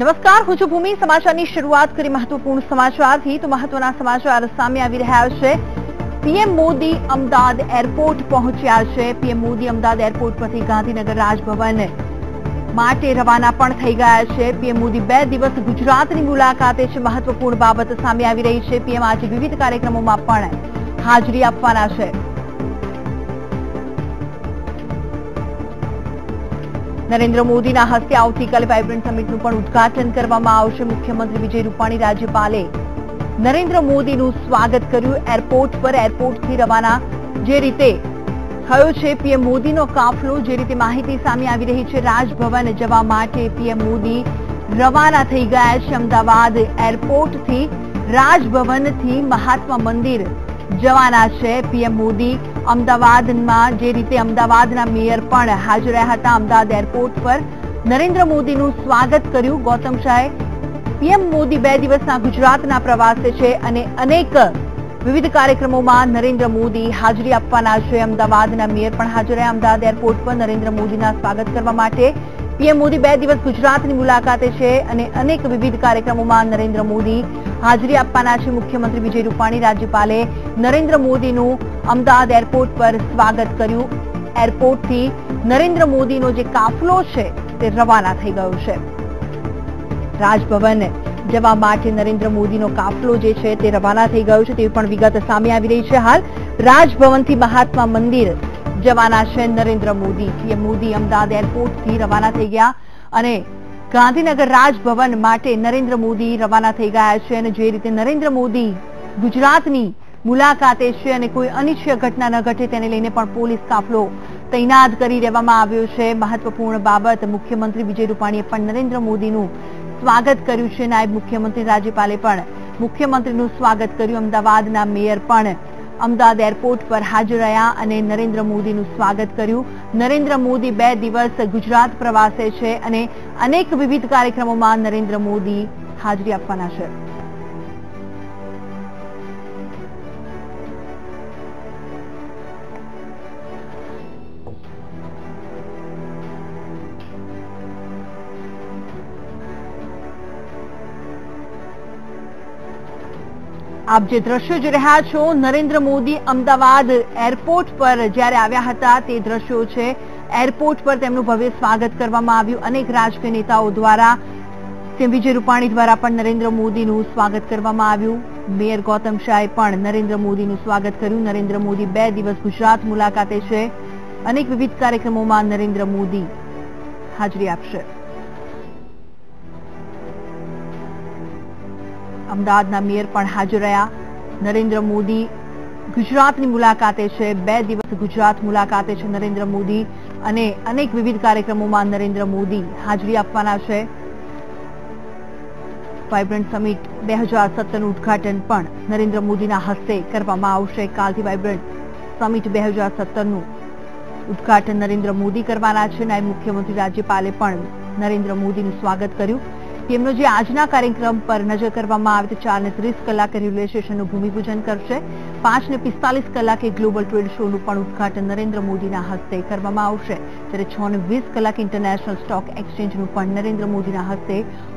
નમસ્કાર, હું છું ભૂમિ. સમાચારની શરૂઆત કરી મહત્વપૂર્ણ સમાચારથી. તો મહત્વના સમાચાર સામે આવી રહ્યા છે. પીએમ મોદી અમદાવાદ એરપોર્ટ પહોંચ્યા છે. પીએમ મોદી અમદાવાદ એરપોર્ટ પરથી ગાંધીનગર રાજભવન માટે રવાના પણ થઈ ગયા છે. પીએમ મોદી બે દિવસ ગુજરાતની મુલાકાતે છે. મહત્વપૂર્ણ બાબત સામે આવી રહી છે. પીએમ આજે વિવિધ કાર્યક્રમોમાં પણ હાજરી આપવાના છે. નરેન્દ્ર મોદીના હસ્તે આવતીકાલે વાયબ્રન્ટ સમિટનું પણ ઉદઘાટન કરવામાં આવશે. મુખ્યમંત્રી વિજય રૂપાણી રાજ્યપાલે નરેન્દ્ર મોદીનું સ્વાગત કર્યું. એરપોર્ટ પર એરપોર્ટથી રવાના જે રીતે થયો છે, પીએમ મોદીનો કાફલો, જે રીતે માહિતી સામે આવી રહી છે, રાજભવન જવા માટે પીએમ મોદી રવાના થઈ ગયા છે. અમદાવાદ એરપોર્ટથી, રાજભવનથી મહાત્મા મંદિર જવાના છે. પીએમ મોદી અમદાવાદમાં જે રીતે અમદાવાદના મેયર પણ હાજર રહ્યા હતા, અમદાવાદ એરપોર્ટ પર, નરેન્દ્ર મોદીનું સ્વાગત કર્યું. ગૌતમ શાહે પીએમ મોદી બે દિવસના ગુજરાતના પ્રવાસે છે અને અનેક વિવિધ કાર્યક્રમોમાં નરેન્દ્ર મોદી હાજરી આપવાના છે. અમદાવાદના મેયર પણ હાજર રહ્યા. અમદાવાદ એરપોર્ટ પર નરેન્દ્ર મોદીના સ્વાગત કરવા માટે પીએમ મોદી બે દિવસ ગુજરાતની મુલાકાતે છે અને અનેક વિવિધ કાર્યક્રમોમાં નરેન્દ્ર મોદી હાજરી આપવાના છે મુખ્યમંત્રી વિજય રૂપાણી. રાજ્યપાલે નરેન્દ્ર મોદીનું અમદાવાદ એરપોર્ટ પર સ્વાગત કર્યું. એરપોર્ટથી નરેન્દ્ર મોદીનો જે કાફલો છે તે રવાના થઈ ગયો છે. રાજભવન જવા માટે નરેન્દ્ર મોદીનો કાફલો જે છે તે રવાના થઈ ગયો છે તેવી પણ વિગત સામે આવી રહી છે હાલ. રાજભવનથી મહાત્મા મંદિર જવાના છે નરેન્દ્ર મોદી. મોદી અમદાવાદ એરપોર્ટથી રવાના થઈ ગયા અને ગાંધીનગર રાજભવન માટે નરેન્દ્ર મોદી રવાના થઈ ગયા છે અને જે રીતે નરેન્દ્ર મોદી ગુજરાતની મુલાકાતે છે અને કોઈ અનિચ્છય ઘટના ન ઘટે તેને લઈને પણ પોલીસ કાફલો તૈનાત કરી દેવામાં આવ્યો છે. મહત્વપૂર્ણ બાબત મુખ્યમંત્રી વિજય રૂપાણીએ પણ નરેન્દ્ર મોદીનું સ્વાગત કર્યું છે. નાયબ મુખ્યમંત્રી રાજ્યપાલે પણ મુખ્યમંત્રીનું સ્વાગત કર્યું. અમદાવાદના મેયર પણ અમદાવાદ એરપોર્ટ પર હાજર રહ્યા અને નરેન્દ્ર મોદીનું સ્વાગત કર્યું. નરેન્દ્ર મોદી બે દિવસ ગુજરાત પ્રવાસે છે અને અનેક વિવિધ કાર્યક્રમોમાં નરેન્દ્ર મોદી હાજરી આપવાના છે. આપ જે દ્રશ્યો જોઈ રહ્યા છો, નરેન્દ્ર મોદી અમદાવાદ એરપોર્ટ પર જ્યારે આવ્યા હતા, તે દ્રશ્યો છે. એરપોર્ટ પર તેમનું ભવ્ય સ્વાગત કરવામાં આવ્યું. અનેક રાજકીય નેતાઓ દ્વારા તેમ વિજય રૂપાણી દ્વારા પણ નરેન્દ્ર મોદીનું સ્વાગત કરવામાં આવ્યું. મેયર ગૌતમ શાહે પણ નરેન્દ્ર મોદીનું સ્વાગત કર્યું. નરેન્દ્ર મોદી બે દિવસ ગુજરાત મુલાકાતે છે. અનેક વિવિધ કાર્યક્રમોમાં નરેન્દ્ર મોદી હાજરી આપશે. અમદાવાદના મેયર પણ હાજર રહ્યા. નરેન્દ્ર મોદી ગુજરાતની મુલાકાતે છે. બે દિવસ ગુજરાત મુલાકાતે છે નરેન્દ્ર મોદી અને અનેક વિવિધ કાર્યક્રમોમાં નરેન્દ્ર મોદી હાજરી આપવાના છે. વાઇબ્રન્ટ સમિટ બે હજાર સત્તરનું ઉદઘાટન પણ નરેન્દ્ર મોદીના હસ્તે કરવામાં આવશે. કાલથી વાઇબ્રન્ટ સમિટ બે હજાર સત્તરનું ઉદઘાટન નરેન્દ્ર મોદી કરવાના છે. નાયબ મુખ્યમંત્રી રાજ્યપાલે પણ નરેન્દ્ર મોદીનું સ્વાગત કર્યું. તેમનો જે આજના કાર્યક્રમ પર નજર કરવામાં આવે તો ચારને ત્રીસ કલાકે રેલવે સ્ટેશનનું ભૂમિપૂજન કરશે. પાંચને પિસ્તાલીસ કલાકે ગ્લોબલ ટ્રેડ શોનું પણ ઉદઘાટન નરેન્દ્ર મોદીના હસ્તે કરવામાં આવશે. ત્યારે છ ને વીસ કલાકે ઇન્ટરનેશનલ સ્ટોક એક્સચેન્જનું પણ નરેન્દ્ર મોદીના હસ્તે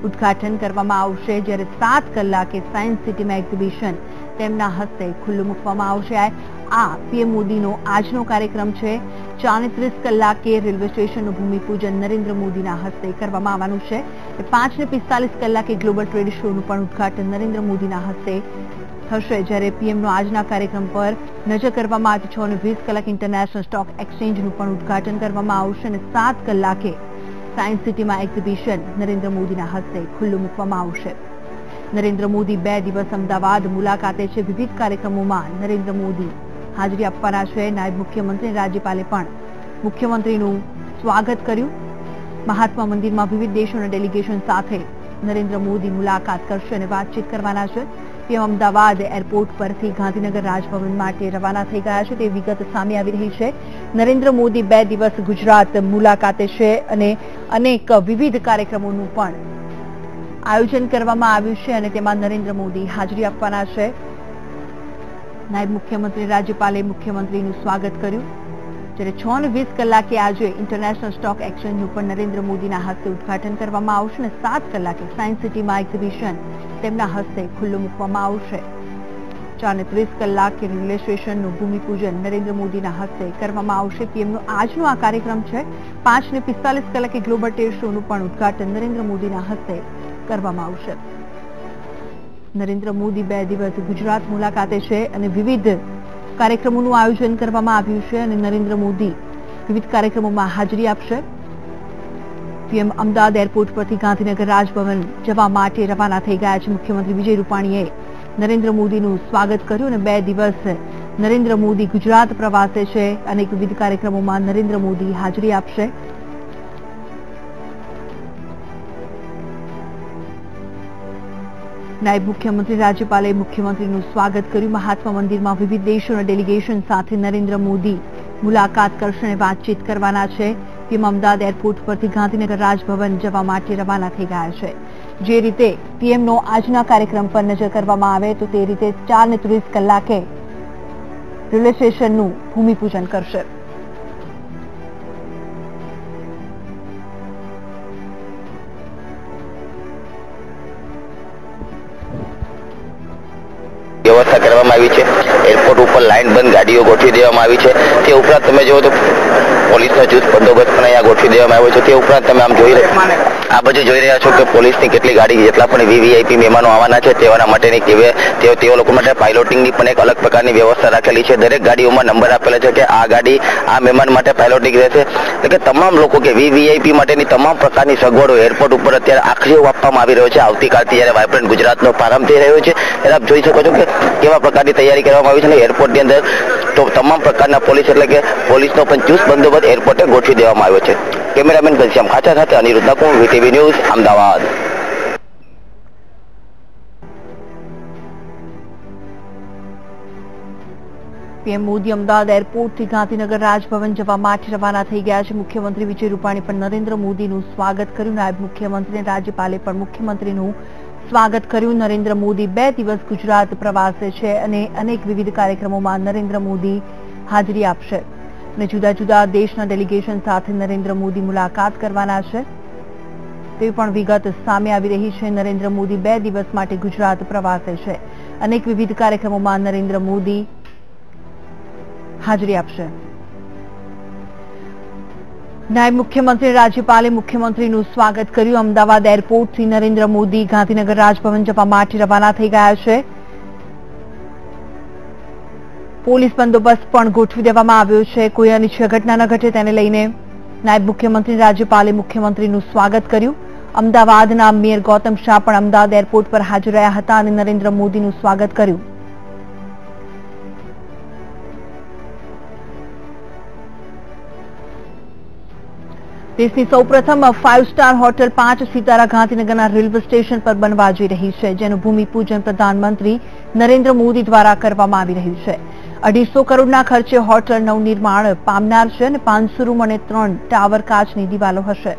ઉદઘાટન કરવામાં આવશે. જ્યારે સાત કલાકે સાયન્સ સિટીમાં એક્ઝિબિશન તેમના હસ્તે ખુલ્લું મૂકવામાં આવશે. આ પીએમ મોદીનો આજનો કાર્યક્રમ છે. ચાલીસ કલાકે રેલવે સ્ટેશનનું ભૂમિપૂજન નરેન્દ્ર મોદીના હસ્તે કરવામાં આવવાનું છે. પાંચ ને પિસ્તાલીસ કલાકે ગ્લોબલ ટ્રેડ શોનું પણ ઉદઘાટન નરેન્દ્ર મોદીના હસ્તે થશે, જ્યારે પીએમનો આજના કાર્યક્રમ પર નજર કરવામાં આવે છ ને વીસ કલાક ઇન્ટરનેશનલ સ્ટોક એક્સચેન્જનું પણ ઉદઘાટન કરવામાં આવશે અને સાત કલાકે સાયન્સ સિટીમાં એક્ઝિબિશન નરેન્દ્ર મોદીના હસ્તે ખુલ્લું મૂકવામાં આવશે. નરેન્દ્ર મોદી બે દિવસ અમદાવાદ મુલાકાતે છે. વિવિધ કાર્યક્રમોમાં નરેન્દ્ર મોદી હાજરી આપવાના છે. નાયબ મુખ્યમંત્રી રાજ્યપાલે પણ મુખ્યમંત્રીનું સ્વાગત કર્યું. મહાત્મા મંદિરમાં વિવિધ દેશોના ડેલિગેશન સાથે નરેન્દ્ર મોદી મુલાકાત કરશે અને વાતચીત કરવાના છે. તેઓ અમદાવાદ એરપોર્ટ પરથી ગાંધીનગર રાજભવન માટે રવાના થઈ ગયા છે. તે વિગત સામે આવી રહી છે. નરેન્દ્ર મોદી બે દિવસ ગુજરાત મુલાકાતે છે અને અનેક વિવિધ કાર્યક્રમોનું પણ આયોજન કરવામાં આવ્યું છે અને તેમાં નરેન્દ્ર મોદી હાજરી આપવાના છે. નાયબ મુખ્યમંત્રી રાજ્યપાલે મુખ્યમંત્રીનું સ્વાગત કર્યું. જ્યારે છ ને વીસ કલાકે આજે ઇન્ટરનેશનલ સ્ટોક એક્સચેન્જનું પણ નરેન્દ્ર મોદીના હસ્તે ઉદઘાટન કરવામાં આવશે અને સાત કલાકે સાયન્સ સિટીમાં એક્ઝિબિશન તેમના હસ્તે ખુલ્લું મૂકવામાં આવશે. ચાર ને ત્રીસ કલાકે રેલવે સ્ટેશનનું ભૂમિપૂજન નરેન્દ્ર મોદીના હસ્તે કરવામાં આવશે. પીએમનો આજનો આ કાર્યક્રમ છે. પાંચ ને પિસ્તાલીસ કલાકે ગ્લોબલ ટેર શોનું પણ ઉદઘાટન નરેન્દ્ર મોદીના હસ્તે કરવામાં આવશે. નરેન્દ્ર મોદી બે દિવસ ગુજરાત મુલાકાતે છે અને વિવિધ કાર્યક્રમોનું આયોજન કરવામાં આવ્યું છે અને નરેન્દ્ર મોદી વિવિધ કાર્યક્રમોમાં હાજરી આપશે. પીએમ અમદાવાદ એરપોર્ટ પરથી ગાંધીનગર રાજભવન જવા માટે રવાના થઈ ગયા છે મુખ્યમંત્રી વિજય રૂપાણીએ નરેન્દ્ર મોદીનું સ્વાગત કર્યું અને બે દિવસ નરેન્દ્ર મોદી ગુજરાત પ્રવાસે છે અનેક વિવિધ કાર્યક્રમોમાં નરેન્દ્ર મોદી હાજરી આપશે. નાયબ મુખ્યમંત્રી રાજ્યપાલે મુખ્યમંત્રીનું સ્વાગત કર્યું. મહાત્મા મંદિરમાં વિવિધ દેશોના ડેલિગેશન સાથે નરેન્દ્ર મોદી મુલાકાત કરશે અને વાતચીત કરવાના છે. તેમ અમદાવાદ એરપોર્ટ પરથી ગાંધીનગર રાજભવન જવા માટે રવાના થઈ ગયા છે. જે રીતે પીએમનો આજના કાર્યક્રમ પર નજર કરવામાં આવે તો તે રીતે ચાર ને ત્રીસ કલાકે રેલવે સ્ટેશનનું ભૂમિપૂજન કરશે. વ્યવસ્થા કરવામાં આવી છે. એરપોર્ટ ઉપર લાઇન બંધ, ગાડીઓ ગોઠવી દેવામાં આવી છે. તે ઉપરાંત તમે જુઓ તો પોલીસનો જૂથ બંદોબસ્ત પણ અહીંયા ગોઠવી દેવામાં આવ્યો છે. તે ઉપરાંત તમે આમ જોઈ રહ્યા આ બધું જોઈ રહ્યા છો કે પોલીસની કેટલી ગાડી જેટલા પણ વીવીઆઈપી મહેમાનો આવવાના છે, તેઓના માટેની કેવે તેઓ તેઓ લોકો માટે પાયલોટિંગની પણ એક અલગ પ્રકારની વ્યવસ્થા રાખેલી છે. દરેક ગાડીઓમાં નંબર આપેલા છે કે આ ગાડી આ મહેમાન માટે પાયલોટિંગ રહેશે. એટલે કે તમામ લોકો કે વીવીઆઈપી માટેની તમામ પ્રકારની સગવડો એરપોર્ટ ઉપર અત્યારે આખરીઓ આપવામાં આવી રહ્યો છે. આવતીકાલથી જ્યારે વાઇબ્રન્ટ ગુજરાતનો પ્રારંભ થઈ રહ્યો છે, ત્યારે આપ જોઈ શકો છો કે કેવા પ્રકારની તૈયારી કરવામાં આવી છે અને એરપોર્ટની અંદર તો તમામ પ્રકારના પોલીસ એટલે કે પોલીસનો પણ ચુસ્ત બંદોબસ્ત એરપોર્ટે ગોઠવી દેવામાં આવ્યો છે. કેમેરામેન ઘનશ્યામ ખાચા સાથે Aniruddh Nakum, VTV news, Ahmedabad. PM Modi Ahmedabad એરપોર્ટથી ગાંધીનગર રાજભવન જવા માટે રવાના થઈ ગયા છે. મુખ્યમંત્રી વિજય રૂપાણી પણ નરેન્દ્ર મોદીનું સ્વાગત કર્યું. નાયબ મુખ્યમંત્રી રાજ્યપાલે પણ મુખ્યમંત્રીનું સ્વાગત કર્યું. નરેન્દ્ર મોદી બે દિવસ ગુજરાત પ્રવાસે છે અને અનેક વિવિધ કાર્યક્રમોમાં નરેન્દ્ર મોદી હાજરી આપશે. અને જુદા જુદા દેશના ડેલિગેશન સાથે નરેન્દ્ર મોદી મુલાકાત કરવાના છે. તે પણ વિગત સામે આવી રહી છે. નરેન્દ્ર મોદી બે દિવસ માટે ગુજરાત પ્રવાસે છે. અનેક વિવિધ કાર્યક્રમોમાં નરેન્દ્ર મોદી હાજરી આપશે. નાયબ મુખ્યમંત્રી રાજ્યપાલે મુખ્યમંત્રીનું સ્વાગત કર્યું. અમદાવાદ એરપોર્ટથી નરેન્દ્ર મોદી ગાંધીનગર રાજભવન જવા માટે રવાના થઈ ગયા છે. પોલીસ બંદોબસ્ત પણ ગોઠવી દેવામાં આવ્યો છે. કોઈ અનિચ્છનીય ઘટના ન ઘટે તેને લઈને નાયબ મુખ્યમંત્રી રાજ્યપાલે મુખ્યમંત્રીનું સ્વાગત કર્યું. અમદાવાદના મેયર ગૌતમ શાહ પણ અમદાવાદ એરપોર્ટ પર હાજર રહ્યા હતા અને નરેન્દ્ર મોદીનું સ્વાગત કર્યું. દેશની સૌપ્રથમ ફાઇવ સ્ટાર હોટેલ પાંચ સિતારા ગાંધીનગરના રેલવે સ્ટેશન પર બનવા જઈ રહી છે, જેનું ભૂમિપૂજન પ્રધાનમંત્રી નરેન્દ્ર મોદી દ્વારા કરવામાં આવી રહ્યું છે. અઢીસો કરોડના ખર્ચે હોટેલ નવનિર્માણ પામનાર છે અને પાંચસો રૂમ અને ત્રણ ટાવર કાચની દિવાલો હશે.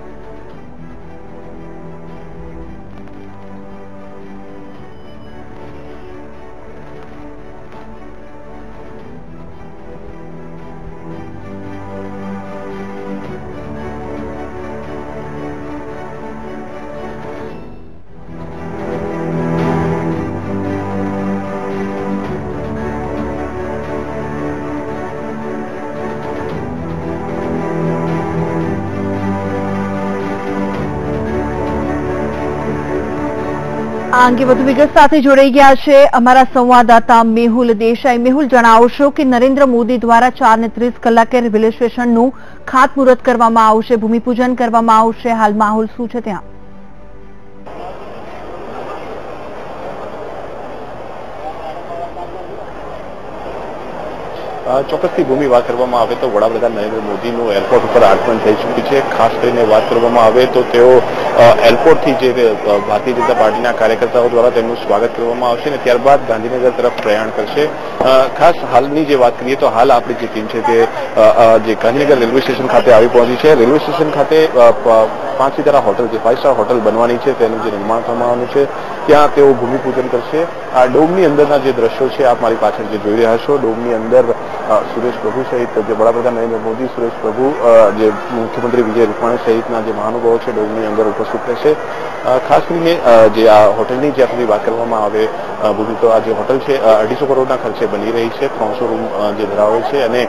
આ અંગે વધુ વિગત સાથે જોડાઈ ગયા છે અમારા સંવાદદાતા મેહુલ દેસાઈ. મેહુલ, જણાવશો કે નરેન્દ્ર મોદી દ્વારા ચાર ને ત્રીસ કલાકે રેલવે સ્ટેશનનું ખાતમુહૂર્ત કરવામાં આવશે, ભૂમિપૂજન કરવામાં આવશે. હાલ માહોલ શું છે ત્યાં? ચોક્કસથી ભૂમિ વાત કરવામાં આવે તો વડાપ્રધાન નરેન્દ્ર મોદીનું એરપોર્ટ ઉપર આગમન થઈ ચૂક્યું છે. ખાસ કરીને વાત કરવામાં આવે તો તેઓ એરપોર્ટથી જે ભારતીય જનતા પાર્ટીના કાર્યકર્તાઓ દ્વારા તેમનું સ્વાગત કરવામાં આવશે અને ત્યારબાદ ગાંધીનગર તરફ પ્રયાણ કરશે. ખાસ હાલની જે વાત કરીએ તો હાલ આપણી જે ટીમ છે તે જે ગાંધીનગર રેલવે સ્ટેશન ખાતે આવી પહોંચી છે. રેલવે સ્ટેશન ખાતે પાંચ સિતારા હોટલ છે ફાઇવ સ્ટાર હોટલ બનવાની છે, તેનું જે નિર્માણ થવાનું છે, ત્યાં તેઓ ભૂમિપૂજન કરશે. આ ડોમની અંદરના જે દ્રશ્યો છે, આપ મારી પાછળ જે જોઈ રહ્યા છો, ડોમની અંદર સુરેશ પ્રભુ સહિત જે વડાપ્રધાન નરેન્દ્ર મોદી, સુરેશ પ્રભુ જે મુખ્યમંત્રી વિજય રૂપાણી સહિતના જે મહાનુભાવો છે, ડોમની અંદર ઉપસ્થિત રહેશે. ખાસ કરીને જે આ હોટલની જ્યાં સુધી વાત કરવામાં આવે તો આ જે હોટલ છે અઢીસો કરોડના ખર્ચે બની રહી છે, ત્રણસો રૂમ જે ધરાવે છે. અને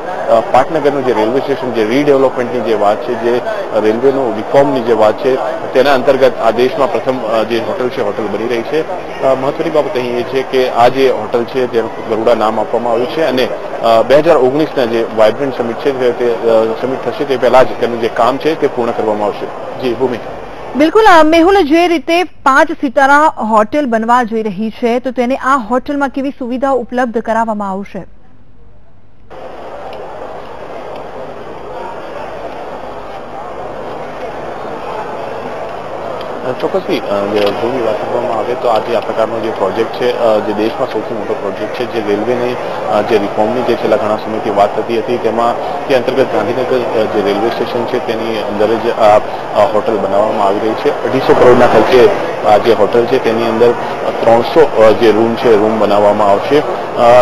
પાટનગરનું જે રેલવે સ્ટેશન, જે રીડેવલપમેન્ટની જે વાત છે, જે રેલવેનું રિફોર્મની જે વાત છે, તેના અંતર્ગત આ દેશમાં પ્રથમ જે હોટલ છે, હોટલ બની રહી છે. મહત્વની બાબત અહીં એ છે કે આ જે હોટલ છે, તેનું ગરુડા નામ આપવામાં આવ્યું છે અને બે હજાર ઓગણીસના જે વાઇબ્રન્ટ સમિટ છે, તે- સમિટ થશે તે પહેલા જ તેનું જે કામ છે, તે પૂર્ણ કરવામાં આવશે. જી, ભૂમિ. બિલકુલ મેહુલ જે રીતે પાંચ સિતારા હોટેલ બનવા જઈ રહી છે, તો તેને આ હોટેલમાં કેવી સુવિધા ઉપલબ્ધ કરાવવામાં આવશે? ચોક્કસથી ભૂમિ વાત કરવામાં આવે તો આજે આ પ્રકારનો જે પ્રોજેક્ટ છે જે દેશમાં સૌથી મોટો પ્રોજેક્ટ છે, જે રેલવેની જે રિફોર્મની જે છેલ્લા ઘણા સમયથી વાત થતી હતી, તેમાં તે અંતર્ગત ગાંધીનગર જે રેલવે સ્ટેશન છે, તેની અંદર જ આ હોટલ બનાવવામાં આવી રહી છે. અઢીસો કરોડના ખર્ચે આ જે હોટલ છે તેની અંદર ત્રણસો જે રૂમ છે, રૂમ બનાવવામાં આવશે.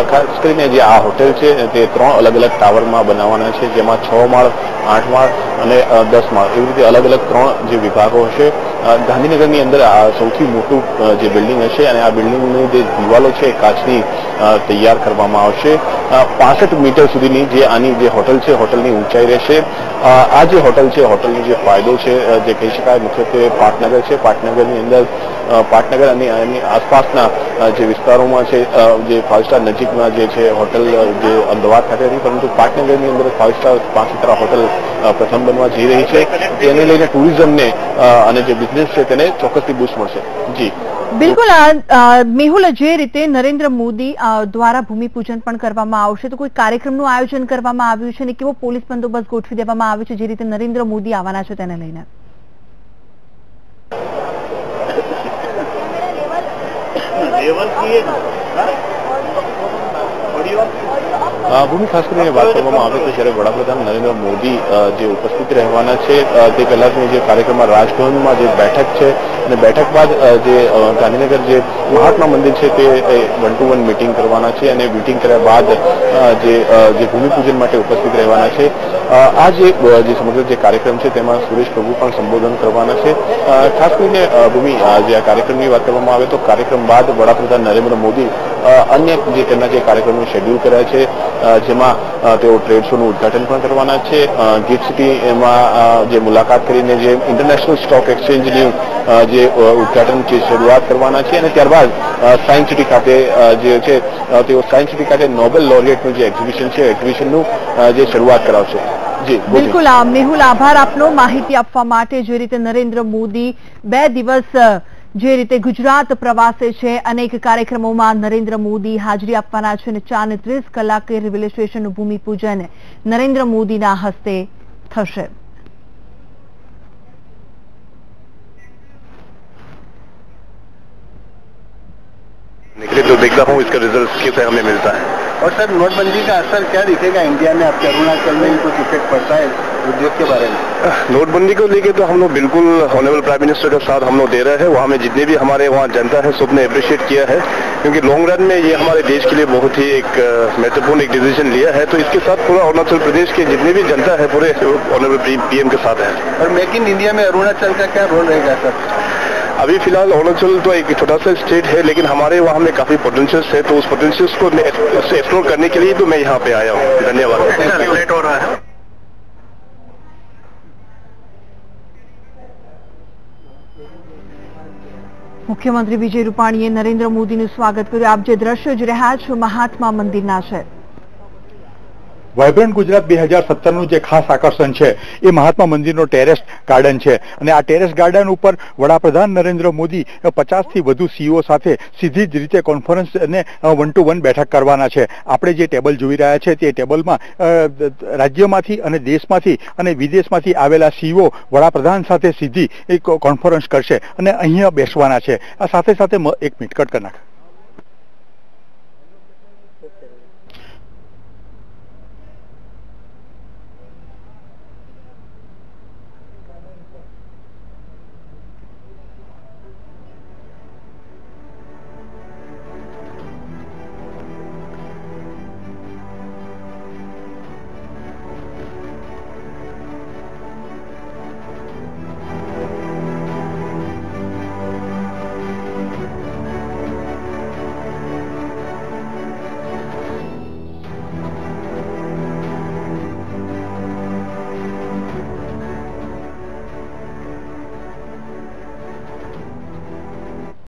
ખાસ કરીને જે આ હોટેલ છે, તે ત્રણ અલગ અલગ ટાવરમાં બનાવવાના છે, જેમાં છ માળ, આઠ માળ અને દસ માળ. એવી રીતે અલગ અલગ ત્રણ જે વિભાગો હશે. ગાંધીનગરની અંદર આ સૌથી મોટું જે બિલ્ડિંગ હશે અને આ બિલ્ડિંગની જે દિવાલો છે કાચની તૈયાર કરવામાં આવશે. પાસઠ મીટર સુધીની જે આની જે હોટલ છે, હોટલની ઊંચાઈ રહેશે. આ જે હોટલ છે, હોટલનો જે ફાયદો છે જે કહી શકાય મુખ્યત્વે પાટનગર છે, પાટનગરની અંદર પાટનગર અને એની આસપાસના જે વિસ્તારોમાં છે જે ફાઇવ સ્ટાર નજીકમાં જે છે, હોટલ જે અમદાવાદ ખાતે હતી પરંતુ પાટનગરની અંદર ફાઇવ સ્ટાર પાંચ સિતારા હોટલ પ્રથમ બનવા જઈ રહી છે. તેને લઈને ટુરિઝમને અને જે બિઝનેસ છે, તેને ચોક્કસથી બૂસ્ટ મળશે. જી. બિલકુલ મેહુલ જે રીતે નરેન્દ્ર મોદી દ્વારા ભૂમિપૂજન પણ કરવામાં આવશે તો કોઈ કાર્યક્રમનું આયોજન કરવામાં આવ્યું છે અને કેવો પોલીસ બંદોબસ્ત ગોઠવી દેવામાં આવ્યો છે જે રીતે નરેન્દ્ર મોદી આવવાના છે તેને લઈને? ભૂમિ ખાસ કરીને વાત કરવામાં આવે તો જ્યારે વડાપ્રધાન નરેન્દ્ર મોદી જે ઉપસ્થિત રહેવાના છે તે પહેલાની જે કાર્યક્રમમાં રાજભવનમાં જે બેઠક છે અને બેઠક બાદ જે ગાંધીનગર જે મહાત્મા મંદિર છે તે વન ટુ વન મિટિંગ કરવાના છે અને મિટિંગ કર્યા બાદ જે જે ભૂમિપૂજન માટે ઉપસ્થિત રહેવાના છે. આ જે સમગ્ર જે કાર્યક્રમ છે તેમાં સુરેશ પ્રભુ પણ સંબોધન કરવાના છે. ખાસ કરીને ભૂમિ જે આ કાર્યક્રમની વાત કરવામાં આવે તો કાર્યક્રમ બાદ વડાપ્રધાન નરેન્દ્ર મોદી અન્ય જે તેમના જે કાર્યક્રમનું શેડ્યુલ કર્યા છે જેમાં તેઓ ટ્રેડ શોનું ઉદઘાટન પણ કરવાના છે. ગિફ્ટ સિટી એમાં જે મુલાકાત કરીને જે ઇન્ટરનેશનલ સ્ટોક એક્સચેન્જની અ, જે ઉદઘાટન શરૂઆત કરવાના છે અને ત્યારબાદ સાયન્સ સિટી ખાતે જે છે તેઓ સાયન્સ સિટી ખાતે નોબેલ લોરિએટનું જે એક્ઝિબિશન છે, એક્ઝિબિશનનું જે શરૂઆત કરાવશે. બિલકુલ મેહુલ આભાર આપનો માહિતી આપવા માટે. જે રીતે નરેન્દ્ર મોદી બે દિવસ જે રીતે ગુજરાત પ્રવાસે છે, અનેક કાર્યક્રમોમાં નરેન્દ્ર મોદી હાજરી આપવાના છે અને ચાર ત્રીસ કલાકે રેલવે સ્ટેશનનું ભૂમિપૂજન નરેન્દ્ર મોદીના હસ્તે થશે. निकले तो देखता हूँ इसका रिज़ल्ट कैसे हमें मिलता है। और सर नोटबंदी का असर क्या दिखेगा इंडिया में? आपके अरुणाचल में कुछ इफ़ेक्ट पड़ता है उद्योग के बारे में। नोटबंदी को लेके तो हम लोग बिल्कुल ऑनरेबल प्राइम मिनिस्टर का साथ हम लोग दे रहे हैं। वहाँ में जितने भी हमारे वहाँ जनता है सबने अप्रिशिएट किया है। क्योंकि लॉन्ग रन में ये हमारे देश के लिए बहुत ही एक महत्वपूर्ण एक डिसीज़न लिया है। तो इसके साथ पूरा अरुणाचल प्रदेश के जितने भी जनता है पूरे ऑनरेबल पीएम के साथ है। और मेक इन इंडिया में अरुणाचल का क्या रोल रहेगा सर? अभी फिलहाल अरुणाचल तो एक छोटा सा स्टेट है लेकिन हमारे वहाँ में काफी पोटेंशियल्स है तो उस पोटेंशियल्स को एक्सप्लोर करने के लिए तो मैं यहाँ पे आया हूँ धन्यवाद लेट हो रहा है મુખ્યમંત્રી વિજય રૂપાણીએ નરેન્દ્ર મોદીનું સ્વાગત કર્યું આપ જે દ્રશ્યો જોઈ રહ્યા છો મહાત્મા મંદિરના છે વાયબ્રન્ટ ગુજરાત બે હજાર સત્તરનું જે ખાસ આકર્ષણ છે, એ મહાત્મા મંદિરનો ટેરેસ ગાર્ડન છે. અને આ ટેરેસ ગાર્ડન ઉપર વડાપ્રધાન નરેન્દ્ર મોદી પચાસથી વધુ સીઓ સાથે સીધી જ રીતે કોન્ફરન્સ અને વન ટુ વન બેઠક કરવાના છે. આપણે જે ટેબલ જોઈ રહ્યા છે, તે ટેબલમાં રાજ્યમાંથી અને દેશમાંથી અને વિદેશમાંથી આવેલા સીઓ વડાપ્રધાન સાથે સીધી એક કોન્ફરન્સ કરશે અને અહીંયા બેસવાના છે. આ સાથે સાથે એક મિનિટ કરી નાખ.